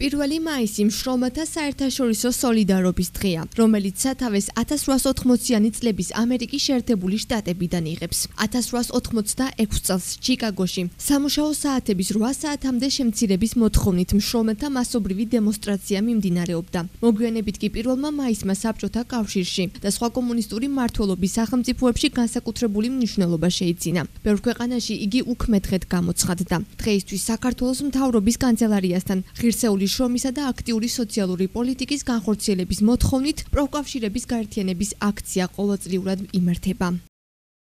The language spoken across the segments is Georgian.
პირველი მაისი მშრომელთა საერთაშორისო სოლიდარობის დღეა, რომელიც სათავეს 1880-იანი წლების ამერიკის შეერთებული შტატებიდან იღებს. 1886 წელს ჩიკაგოში სამუშაო საათების 8 საათამდე შემცირების მოთხოვნით მშრომელთა მასობრივი დემონსტრაცია მიმდინარეობდა. მოგვიანებით კი პირველმა მაისმა საბჭოთა კავშირში და სხვა კომუნისტური მმართველობის სახელმწიფოებში განსაკუთრებული მნიშვნელობა შეიძინა. ბევრ ქვეყანაში იგი უქმედღედ გამოცხადდა. დღეისთვის საქართველოს მთავრობის კანცელარიასთან ღირსეული შრომისა და აქტიური სოციალური პოლიტიკის განხორციელების მოთხოვნით პროკავშირების გაერთიანების აქცია ყოველწლიურად იმართება.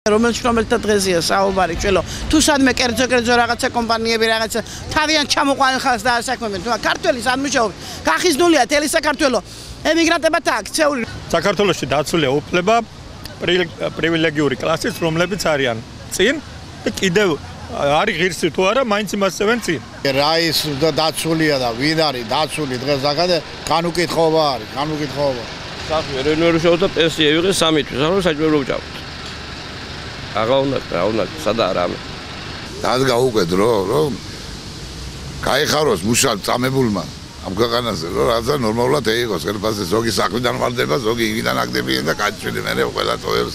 რომელიც რომელთა დღეზეა საუბარი ჩვენო თუ სადმე კერძო კერძო რაღაცა კომპანიები რაღაცა თავიანთ ჩამოყვანილ ხალხს დაასაქმებენ. თუ ქართველის ამუშავებს გახიზნულია თელი საქართველო. ემიგრანტებად აქცეული საქართველოსში დაცულია უფლება პრივილეგიური კლასის რომლებიც არიან წინ და კიდევ არის ღირსი თუ არა, მაინც იმასწევენ წინ. რა ის დაცულია და ვინ არის დაცული დღეს დაგადე განუკითხობა არის, განუკითხობა. საფი რენუერი შევ და პენსია იღე 3 თვის, ანუ საჭმელო ვჭავთ. აღა უნდა, რა უნდა, სადა არამე. დას გაუკვედ რო, რომ გაიხაროს მუშამ წამებულმა ამ ქვეყანაზე რომ რაღაცა ნორმალურად ეიღოს ხელფასზე ზოგი საქმიდან ვარდება, ზოგი იგიდან აგდებიან და კაცშვილი მერე ყველა თოებს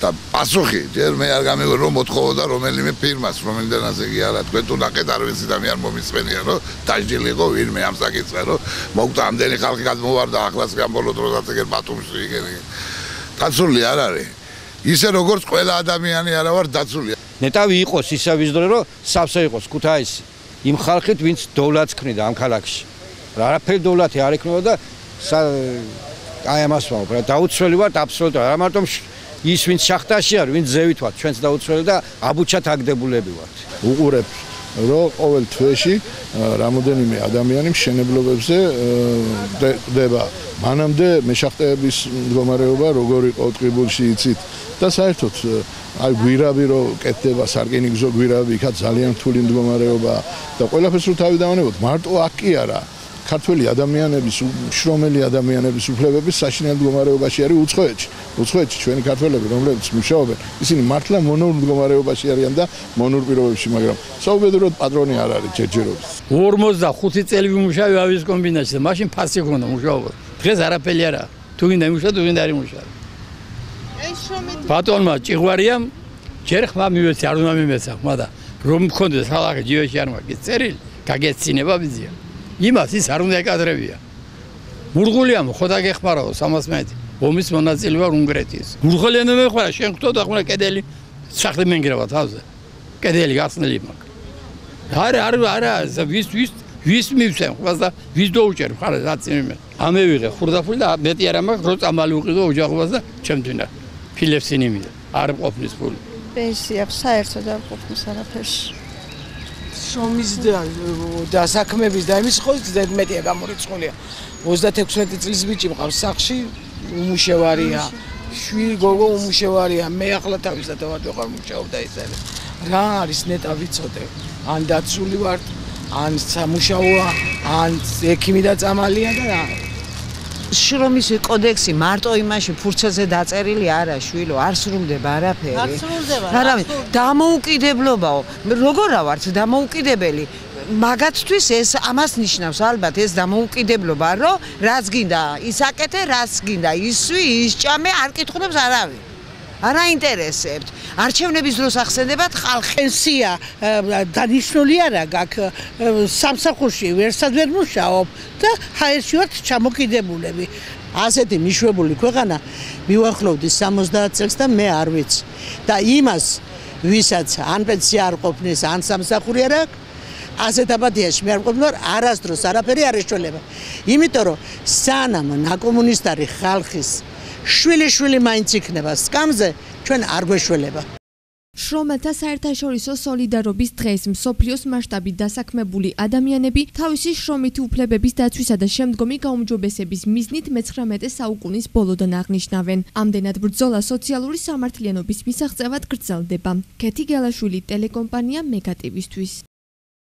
და პასუხი ჯერ მე არ გამიგო რომ მოთხოვოდა რომელიმე ფირმას რომელიდანაზე კი არა თქვენ თუ ნაკეთ არ ვიცი და მე არ მომისმენია რომ დაჟილიყო ვინმე ამ საკითხზე რომ მოგდა ამდენი ხალხი გადმოვარდა ახლაც გამბოლო დროსაც ეგერ ბათუმში იგენი დაცული არ არის. ისე როგორც ყველა ადამიანი არა ვარ დაცული ნეტავი იყოს ისა ვიზდორე რომ სავსე იყოს ქუთაისი იმ ხალხით ვინც დოვლათს ქნიდა ამ ქალაქში. რა არაფერი დოვლათი არ ექნება და აი ამას ვამბობ რა დაუცველი ვარ აბსოლუტურად. რა მარტო ის ვინც შახტაში არის, ვინც ზევით ვართ, ჩვენც დაუცველე და აბუჩათ აგდებულები ვართ. უყურებ რომ ყოველ თვეში რამოდენიმე ადამიანი მშენებლობებზე დება. მანამდე მეშახტეების მდგომარეობა როგორი იყო ტყიბულში იცით და საერთოდ აი გვირავი რო კეთდება სარკინიგზო გვირავი, იქაც ძალიან რთული მდგომარეობა და ყველაფერს რო თავი დავანებოთ, მარტო აქ კი არა. ქართველი ადამიანების შრომელი ადამიანების უფლებების საშინელ მდგომარეობაში არის უცხოეთში. უცხოეთში ჩვენი ქართველები, რომლებიც მუშაობენ, ისინი მართლა მონურ მდგომარეობაში არიან და მონურ პირობებში, მაგრამ საუბედუროდ პატრონი არ არის ჯერჯერობით. 45 წელი ვიმუშავე ავის კომბინაციაში, მაშინ ფასი ქონდა მუშაობა. დღეს არაფერი არა. თუ გინდა იმუშა, თუ გინდა არ იმუშა. ეს შრომით ბატონმა ჭიღვარია ჯერ ხმა მივეცი, არ უნდა მიმეცა, ხმა და რომ მქონდეს ხალხი ჯიოში არ მაგის წერილი, გაგეცინება ვიზია. იმას ის არ უნდა ეკადრებია. მურღულია ხოდა გეხმარაო 300 მეტი. ომის მონაწილე ვარ უნგრეთის. მურღულიანო მეხმარა შენ ხტო და ხმა კედელი სახლი მენგრავა თავზე. კედელი გასნელი მაგ. არა არა არა ვის ვის ვის მივცემ ხმას და ვის დაუჭერ ხარ რაციმე. ამე ვიღე ხურდაფული და მეტი არა მაგ რო წამალი უყიდო ოჯახობას და ჩემთვინა. ფილებსინი მიდა. არ ყოფნის ფული. პენსია საერთოდ არ ყოფნის არაფერში. შრომის და საქმების და იმის ხო მეტია გამორიცხულია. 36 წლის ბიჭი მყავს სახში უმუშევარია. შვილი გოგო უმუშევარია. მე ახლა თავისად ვარ მუშაობდა ისე რა არის ნეტა ვიცოდე? ან დაცული ვარ ან სამუშაოა ან ექიმი და წამალია და რა შრომის კოდექსი მარტო იმაში ფურცელზე დაწერილი არა შვილო არ სრულდება არაფერი. არ სრულდება რა რა დამოუკიდებლობაო როგორ ავართ დამოუკიდებელი? მაგათთვის ეს ამას ნიშნავს ალბათ ეს დამოუკიდებლობა რომ რაც გინდა ისაკეთე რაც გინდა ისვი ისჭამე არ კითხულობს არავინ არ აინტერესებთ. არჩევნების დროს ახსენებათ ხალხენსია დანიშნული არა გაქვს სამსახურში ვერსად ვერ მუშაობ და ჰაერში ვართ ჩამოკიდებულები. ასეთი მიშვებული ქვეყანა მივახლოვდი 70 წელს და მე არ ვიცი. და იმას ვისაც ან პენსია არ ყოფნის, ან სამსახური არა ასეთ აბადიაში მე არ ყოფნი რომ არასდროს არაფერი არ ეშველება. იმიტომ რომ სანამ ნაკომუნისტარი ხალხის შვილი-შვილი მაინც იქნება სკამზე, ჩვენ არ გვეშველება. შრომელთა საერთაშორისო სოლიდარობის დღეს მსოფლიოს მასშტაბით დასაქმებული ადამიანები თავისი შრომითი უფლებების დაცვისა და შემდგომი გაუმჯობესების მიზნით მე-19 საუკუნის ბოლოდან აღნიშნავენ. ამდენად ბრძოლა სოციალური სამართლიანობის მისაღწევად გრძელდება. კეთი გელაშვილი ტელეკომპანია მეგატივისთვის